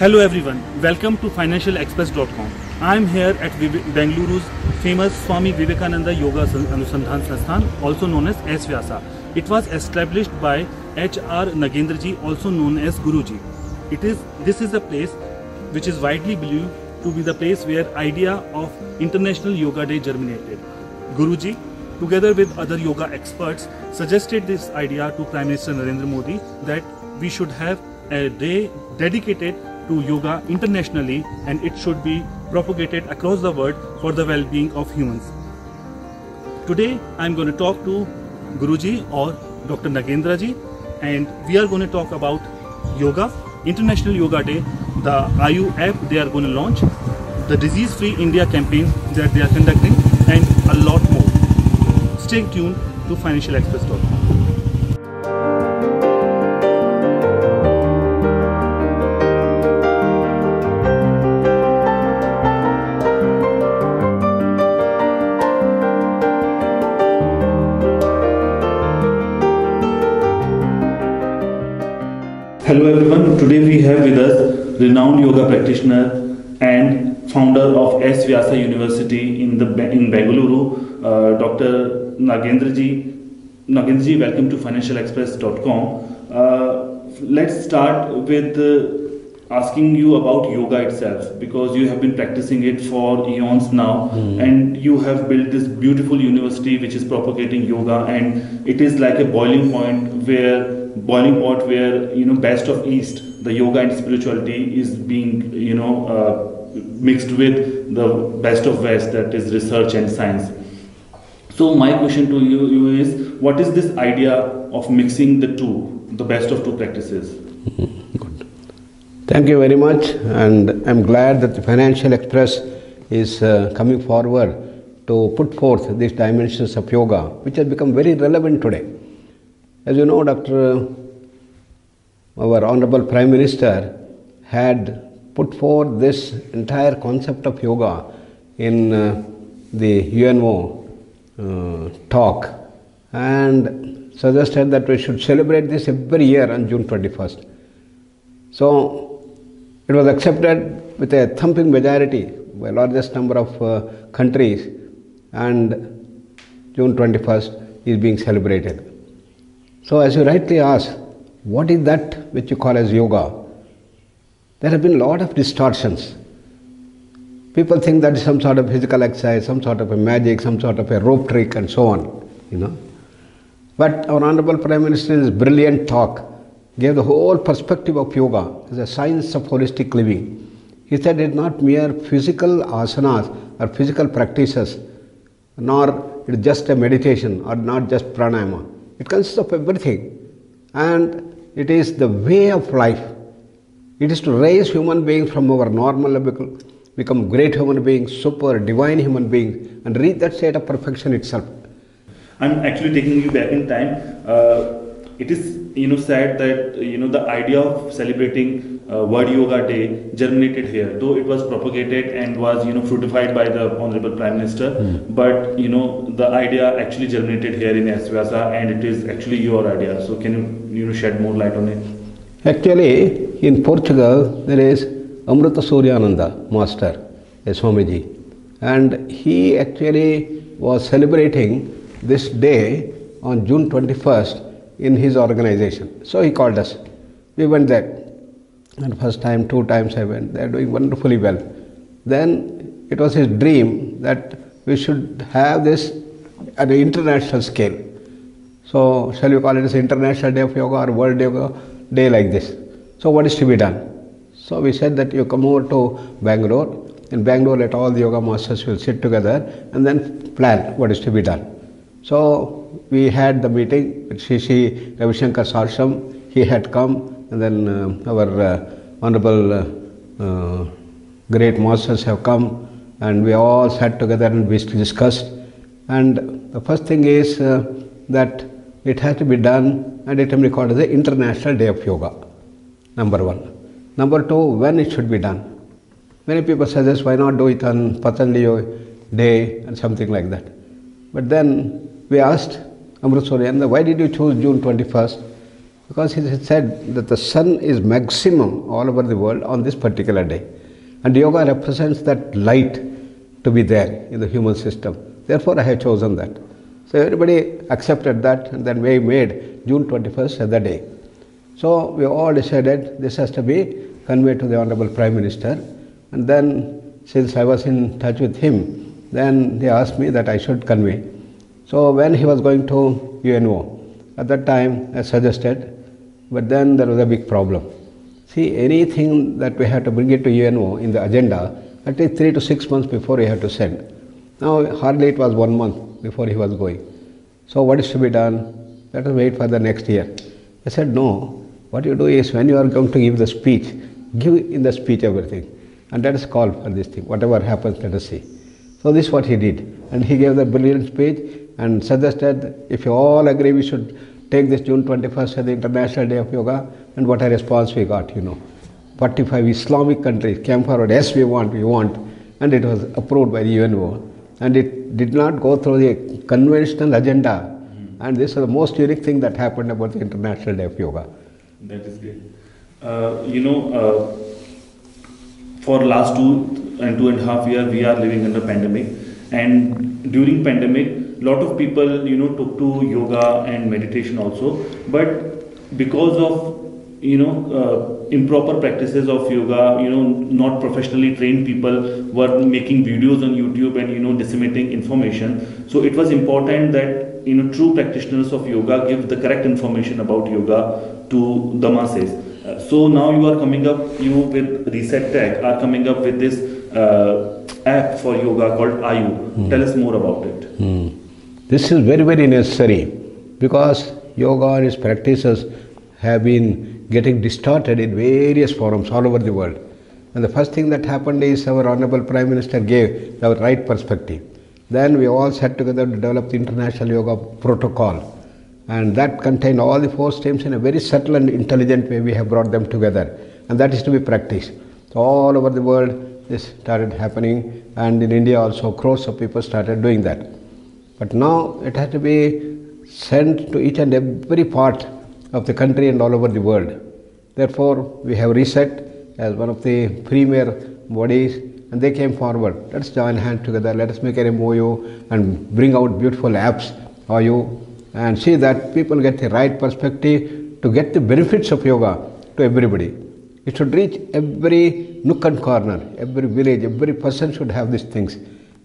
Hello everyone, welcome to financialexpress.com. I am here at Bengaluru's famous Swami Vivekananda Yoga San- Anusandhan Sansthan, also known as S Vyasa. It was established by H.R. Nagendraji, also known as Guruji. It is this is a place which is widely believed to be the place where idea of International Yoga Day germinated. Guruji, together with other yoga experts, suggested this idea to Prime Minister Narendra Modi that we should have a day dedicated to yoga internationally and it should be propagated across the world for the well-being of humans. Today I'm going to talk to Guruji or Dr. Nagendra ji and we are going to talk about yoga, International Yoga Day, the Aayu app they are going to launch, the Disease Free India campaign that they are conducting and a lot more. Stay tuned to financialexpress.com. Hello everyone. Today we have with us renowned yoga practitioner and founder of S Vyasa University in the in Bengaluru, uh, Dr. Nagendra ji. Nagendra ji, welcome to financialexpress.com. Uh, let's start with uh, asking you about yoga itself because you have been practicing it for eons now and you have built this beautiful university which is propagating yoga and it is like a boiling point where boiling pot where you know best of east the yoga and spirituality is being you know uh, mixed with the best of west that is research and science. So my question to you, you is what is this idea of mixing the two the best of two practices Thank you very much, and I'm glad that the Financial Express is uh, coming forward to put forth these dimensions of yoga, which has become very relevant today. As you know, Dr. Our Honorable Prime Minister had put forth this entire concept of yoga in uh, the UNO uh, talk and suggested that we should celebrate this every year on June 21st. So it was accepted with a thumping majority by largest number of uh, countries and June 21st is being celebrated. So as you rightly ask, what is that which you call as yoga? There have been a lot of distortions. People think that is some sort of physical exercise, some sort of a magic, some sort of a rope trick and so on, you know. But our Honorable Prime Minister in brilliant talk gave the whole perspective of yoga as a science of holistic living. He said it's not mere physical asanas or physical practices, nor it's just a meditation or not just pranayama. It consists of everything. And it is the way of life. It is to raise human beings from our normal level, become great human beings, super divine human beings, and reach that state of perfection itself. I'm actually taking you back in time. Uh, it is you know said that you know the idea of celebrating uh, World Yoga Day germinated here, though it was propagated and was you know fruitified by the Honorable Prime Minister. But you know the idea actually germinated here in S-VYASA, and it is actually your idea. So can you you know shed more light on it? Actually, in Portugal, there is Amrita Suryananda Master, a Swamiji, and he actually was celebrating this day on June 21st in his organization. So he called us. We went there. And first time, two times I went. They are doing wonderfully well. Then it was his dream that we should have this at an international scale. So, shall we call it as International Day of Yoga or World Yoga Day like this? So, what is to be done? So, we said that you come over to Bangalore. In Bangalore, let all the yoga masters will sit together and then plan what is to be done. So, we had the meeting with Sri Sri Ravishankar Sarsham. He had come, and then uh, our uh, Honorable uh, uh, great masters have come, and we all sat together and we discussed. And the first thing is uh, that it has to be done and it can be called as the International Day of Yoga. Number one. Number two, when it should be done. Many people suggest why not do it on Patanjali Day and something like that. But then we asked Amrit Suryananda, why did you choose June 21st? because he said that the sun is maximum all over the world on this particular day. And yoga represents that light to be there in the human system. Therefore, I have chosen that. So everybody accepted that, and then we made June 21st as the day. So we all decided this has to be conveyed to the Honorable Prime Minister. And then, since I was in touch with him, then they asked me that I should convey. So when he was going to UNO, at that time I suggested, but then there was a big problem. See, anything that we have to bring it to UNO in the agenda, at least three to six months before we have to send. Now, hardly it was one month before he was going. So, what is to be done? Let us wait for the next year. I said, No, what you do is when you are going to give the speech, give in the speech everything. And let us call for this thing. Whatever happens, let us see. So, this is what he did. And he gave the brilliant speech and suggested if you all agree, we should take this June 21st as the International Day of Yoga. And what a response we got, you know. 45 Islamic countries came forward, yes, we want, we want. And it was approved by the UNO. And it did not go through the conventional agenda. And this is the most unique thing that happened about the International Day of Yoga. That is great. Uh, you know, uh, for last two and two and a half year, we are living under pandemic. And during pandemic, lot of people, you know, took to yoga and meditation also. But because of you know uh, improper practices of yoga you know not professionally trained people were making videos on youtube and you know disseminating information so it was important that you know true practitioners of yoga give the correct information about yoga to the masses uh, so now you are coming up you with reset tech are coming up with this uh, app for yoga called Aayu mm. tell us more about it mm. This is very very necessary because yoga and its practices have been getting distorted in various forums all over the world. And the first thing that happened is our Honorable Prime Minister gave the right perspective. Then we all sat together to develop the International Yoga Protocol. And that contained all the four streams in a very subtle and intelligent way. We have brought them together. And that is to be practiced. So all over the world, this started happening. And in India also, crores of people started doing that. But now it has to be sent to each and every part of the country and all over the world. Therefore, we have reset as one of the premier bodies and they came forward. Let's join hands together, let us make an MOU and bring out beautiful apps for you and see that people get the right perspective to get the benefits of yoga to everybody. It should reach every nook and corner, every village, every person should have these things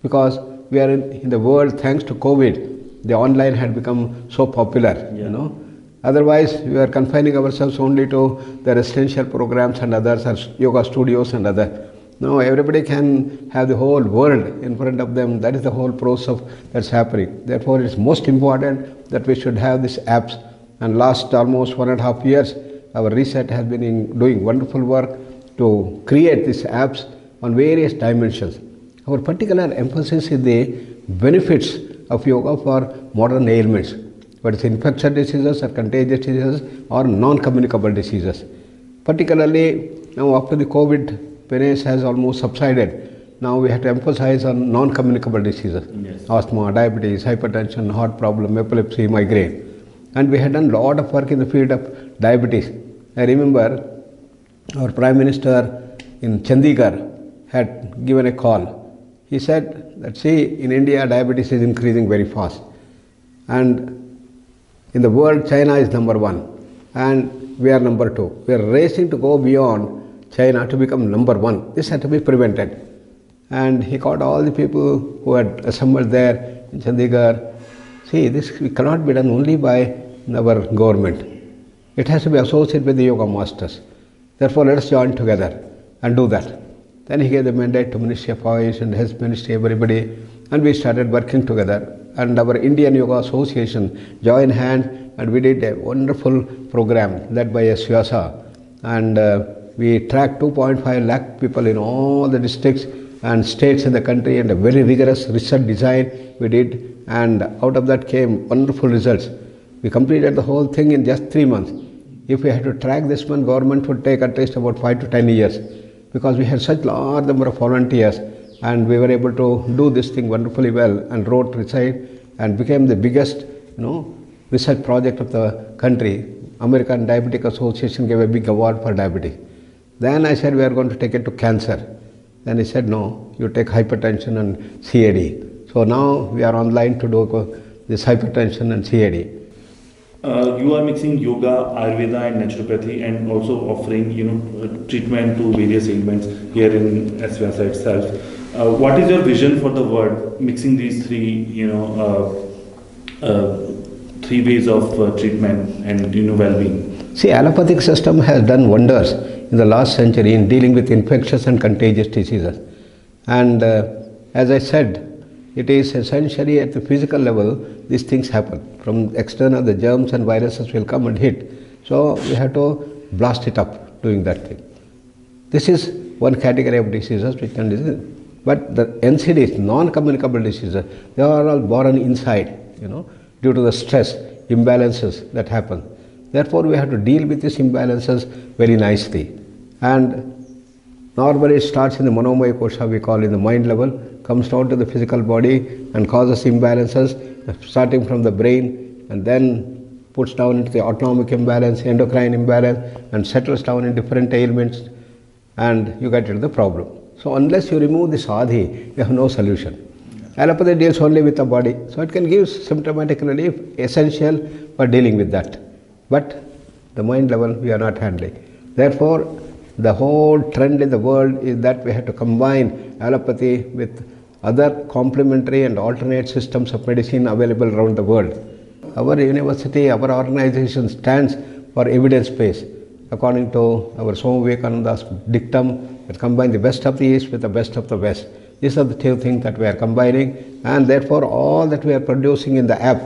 because we are in, in the world thanks to COVID. The online had become so popular, yeah. you know Otherwise, we are confining ourselves only to the residential programs and others, or yoga studios and other. No, everybody can have the whole world in front of them. That is the whole process that's happening. Therefore, it's most important that we should have these apps. And last almost one and a half years, our research has been doing wonderful work to create these apps on various dimensions. Our particular emphasis is the benefits of yoga for modern ailments whether it's infectious diseases or contagious diseases or non-communicable diseases. Particularly now after the COVID menace has almost subsided, now we have to emphasize on non-communicable diseases, yes. asthma, diabetes, hypertension, heart problem, epilepsy, migraine. And we had done a lot of work in the field of diabetes. I remember our Prime Minister in Chandigarh had given a call. He said that see in India diabetes is increasing very fast and in the world, China is number one, and we are number two. We are racing to go beyond China to become number one. This had to be prevented. And he called all the people who had assembled there in Chandigarh. See, this cannot be done only by our government. It has to be associated with the yoga masters. Therefore, let us join together and do that. Then he gave the mandate to Ministry of Ayush and Health Ministry, everybody, and we started working together and our Indian Yoga Association joined hands and we did a wonderful program led by S. And uh, we tracked 2.5 lakh people in all the districts and states in the country and a very rigorous research design we did and out of that came wonderful results. We completed the whole thing in just three months. If we had to track this one, government would take at least about five to ten years because we had such large number of volunteers and we were able to do this thing wonderfully well and wrote research and became the biggest you know research project of the country American Diabetic Association gave a big award for diabetes. Then I said we are going to take it to cancer. Then he said no, you take hypertension and CAD. So now we are online to do this hypertension and CAD. Uh, you are mixing yoga, Ayurveda, and naturopathy, and also offering you know treatment to various ailments here in S-VYASA itself. Uh, what is your vision for the world, mixing these three you know uh, uh three ways of uh, treatment and you know well-being? See, allopathic system has done wonders in the last century in dealing with infectious and contagious diseases, and uh, as I said it is essentially at the physical level these things happen. From external, the germs and viruses will come and hit. So we have to blast it up doing that thing. This is one category of diseases which can disease. But the NCDs, non-communicable diseases, they are all born inside, you know, due to the stress, imbalances that happen. Therefore, we have to deal with these imbalances very nicely. And normally it starts in the manomaya kosha, we call in the mind level, comes down to the physical body and causes imbalances starting from the brain and then puts down into the autonomic imbalance, endocrine imbalance and settles down in different ailments and you get into the problem. So unless you remove the adhi, you have no solution. Allopathy deals only with the body, so it can give symptomatic relief, essential for dealing with that. But the mind level we are not handling. Therefore, the whole trend in the world is that we have to combine allopathy with other complementary and alternate systems of medicine available around the world. Our university, our organization stands for evidence based. According to our Swami Vivekananda's dictum, we combine the best of the East with the best of the West. These are the two things that we are combining, and therefore, all that we are producing in the app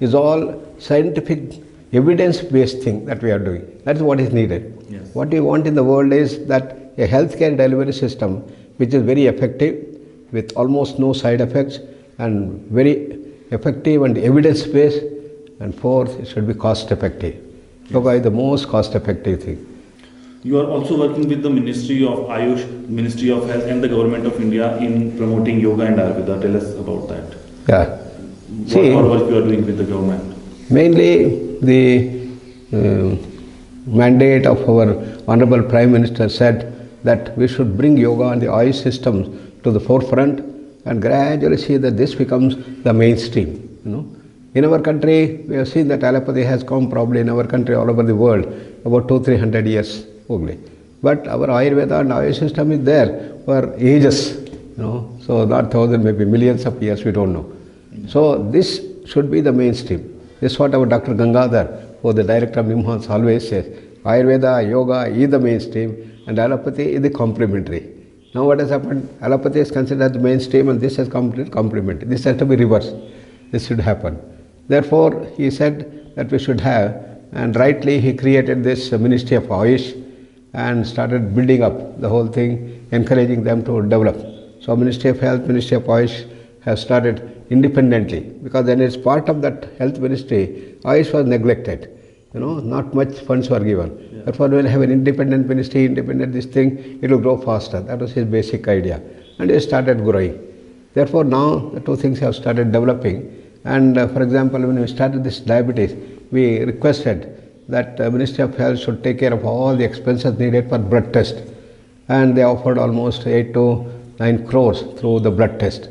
is all scientific, evidence based thing that we are doing. That is what is needed. Yes. What we want in the world is that a healthcare delivery system which is very effective, with almost no side effects and very effective and evidence based. And fourth, it should be cost effective. Yoga is the most cost effective thing. You are also working with the Ministry of Ayush, Ministry of Health, and the Government of India in promoting yoga and Ayurveda. Tell us about that. Yeah. What See, what work you are doing with the government? Mainly the uh, mandate of our Honorable Prime Minister said that we should bring yoga and the Ayush systems to the forefront and gradually see that this becomes the mainstream. You know. In our country, we have seen that allopathy has come probably in our country all over the world about two, three hundred years only. But our Ayurveda and Ayurveda system is there for ages, you know. So not thousand, maybe millions of years, we don't know. So this should be the mainstream. This is what our Dr. Gangadhar, who the director of NIMHANS always says. Ayurveda, yoga is the mainstream and allopathy is the complementary. Now what has happened? Allopathy is considered the mainstream and this has come to complement. This has to be reversed. This should happen. Therefore, he said that we should have, and rightly he created this Ministry of Ayush and started building up the whole thing, encouraging them to develop. So Ministry of Health, Ministry of Ayush has started independently because then it's part of that health ministry, Ayush was neglected. You know, not much funds were given. Therefore, you have an independent ministry, independent this thing, it will grow faster. That was his basic idea. And it started growing. Therefore, now the two things have started developing. And uh, for example, when we started this diabetes, we requested that uh, Ministry of Health should take care of all the expenses needed for blood test. And they offered almost 8 to 9 crores through the blood test.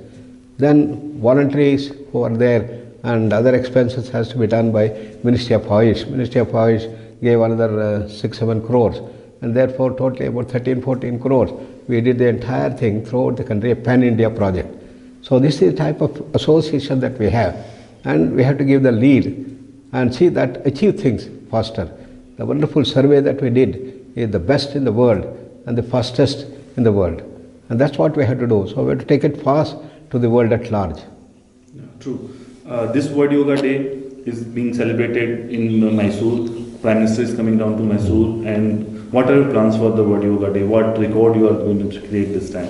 Then voluntaries who are there and other expenses has to be done by Ministry of Ayush. Ministry of Ayush gave another uh, 6 7 crores. And therefore totally about 13 14 crores we did the entire thing throughout the country a pan india project. So this is the type of association that we have. And we have to give the lead and see that achieve things faster. The wonderful survey that we did is the best in the world and the fastest in the world. And that's what we have to do. So we have to take it fast to the world at large. Yeah, true. Uh, this world yoga day is being celebrated in mysore Prime Minister is coming down to Mysore, and what are your plans for the World Yoga Day? What record you are going to create this time?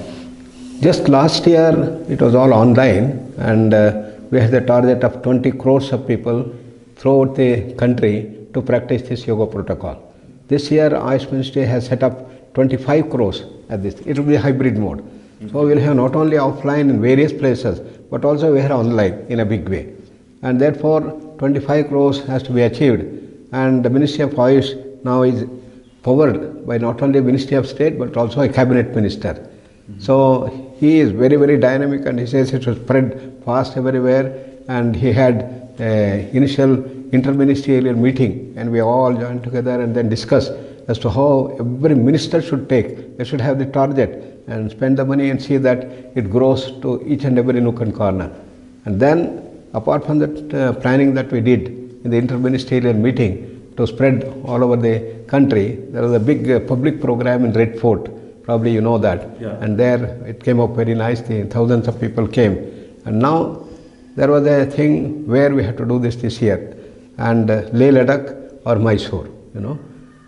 Just last year, it was all online, and uh, we had the target of 20 crores of people throughout the country to practice this yoga protocol. This year, Ayush Ministry has set up 25 crores at this. It will be hybrid mode. So we'll have not only offline in various places, but also we have online in a big way. And therefore, 25 crores has to be achieved And the Ministry of Ayush now is powered by not only Ministry of State but also a cabinet minister. So he is very, very dynamic and he says it should spread fast everywhere. And he had a initial interministerial meeting and we all joined together and then discussed as to how every minister should take. They should have the target and spend the money and see that it grows to each and every nook and corner. And then, apart from that uh, planning that we did in the interministerial meeting to spread all over the country, there was a big uh, public program in Red Fort. Probably you know that. Yeah. And there it came up very nicely. Thousands of people came. And now there was a thing where we had to do this this year. And uh, Leh Ladakh or Mysore, you know.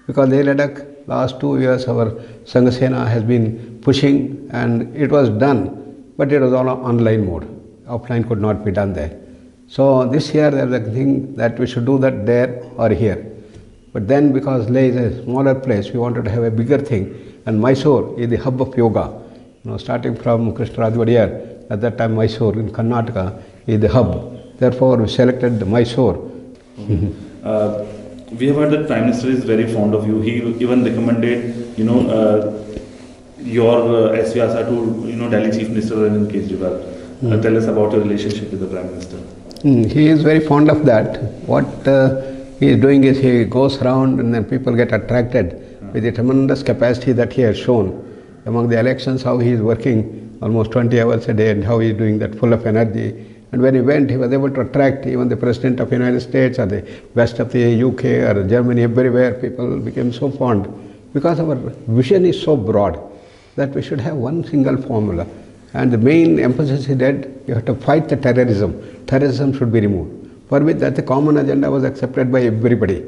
Because Leh Ladakh, last two years our Sanghasena has been pushing and it was done, but it was all online mode. Offline could not be done there. So this year there is a thing that we should do that there or here. But then because Leh is a smaller place, we wanted to have a bigger thing. And Mysore is the hub of yoga. You know, starting from Krishnaraj Vadiyar, at that time Mysore in Karnataka is the hub. Therefore we selected Mysore. Uh, we have heard that Prime Minister is very fond of you. He even recommended, you know, uh, your uh, S. Vyasa to, you know, Delhi Chief Minister Arvind Kejriwal. Uh, tell us about your relationship with the Prime Minister. Mm, he is very fond of that. What uh, he is doing is he goes around and then people get attracted with the tremendous capacity that he has shown. Among the elections, how he is working almost 20 hours a day and how he is doing that full of energy. And when he went, he was able to attract even the President of the United States or the west of the UK or Germany, everywhere. People became so fond because our vision is so broad that we should have one single formula. And the main emphasis is that you have to fight the terrorism. Terrorism should be removed. For which that the common agenda was accepted by everybody.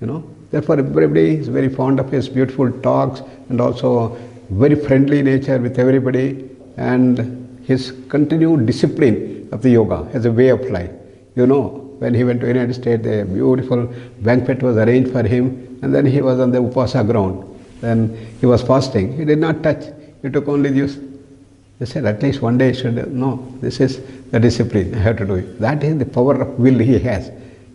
You know. Therefore everybody is very fond of his beautiful talks and also very friendly nature with everybody and his continued discipline of the yoga as a way of life. You know, when he went to United States, a beautiful banquet was arranged for him and then he was on the upasa ground. Then he was fasting. He did not touch. He took only juice. They said, at least one day should, no, this is the discipline, I have to do it. That is the power of will he has.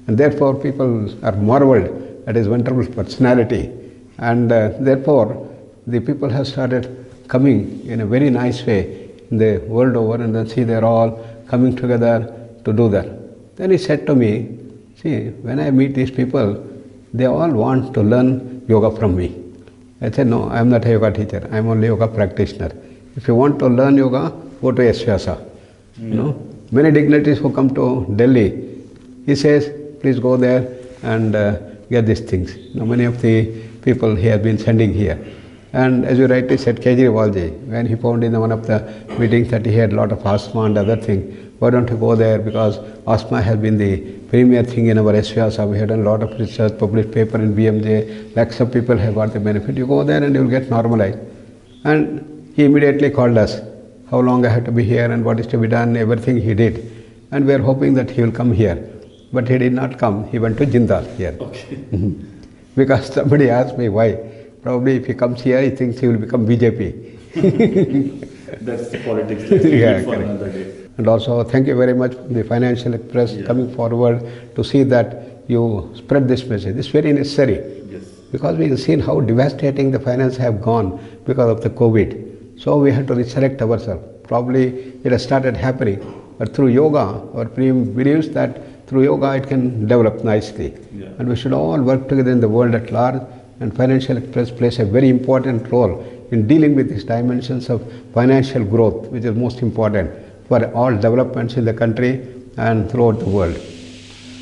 And therefore people are marveled at his wonderful personality. And uh, therefore the people have started coming in a very nice way in the world over and then see they're all coming together to do that. Then he said to me, see, when I meet these people, they all want to learn yoga from me. I said, no, I am not a yoga teacher. I am only yoga practitioner. If you want to learn yoga, go to S-VYASA. You know, many dignitaries who come to Delhi, he says, please go there and uh, get these things. You know, many of the people he has been sending here. And as you rightly said, Kejriwalji, when he found in one of the meetings that he had a lot of asthma and other things, why don't you go there because asthma has been the premier thing in our S-VYASA. We had done a lot of research, published paper in BMJ, lakhs of people have got the benefit. You go there and you will get normalized. And he immediately called us, how long I have to be here and what is to be done, everything he did. And we are hoping that he will come here. But he did not come, he went to Jindal here. Okay. Mm-hmm. because somebody asked me why. Probably if he comes here, he thinks he will become BJP. That's the politics. Let's Yeah, for correct. another day. And also, thank you very much, the Financial Express, Yeah. coming forward to see that you spread this message. It's very necessary Yes. because we have seen how devastating the finance have gone because of the COVID. So we have to resurrect ourselves. Probably it has started happening, but through yoga, our team believes that through yoga it can develop nicely. Yeah. And we should all work together in the world at large. And Financial Express plays a very important role in dealing with these dimensions of financial growth, which is most important for all developments in the country and throughout the world.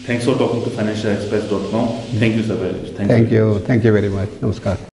Thanks for talking to financialexpress.com. Thank you, sir. very much. Thank you. Thank you very much. Namaskar.